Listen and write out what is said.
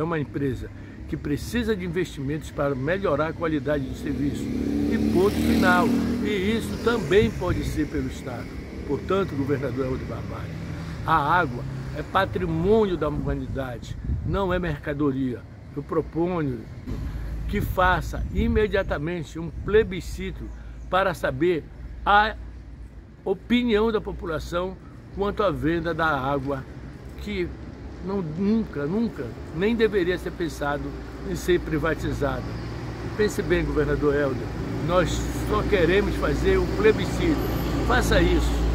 é uma empresa que precisa de investimentos para melhorar a qualidade do serviço. E ponto final. E isso também pode ser pelo Estado. Portanto, governador Helder Barbalho, a água é patrimônio da humanidade, não é mercadoria. Eu proponho que faça imediatamente um plebiscito para saber a opinião da população quanto à venda da água, que não, nunca, nunca, nem deveria ser pensado em ser privatizada. Pense bem, governador Helder, nós só queremos fazer um plebiscito. Faça isso.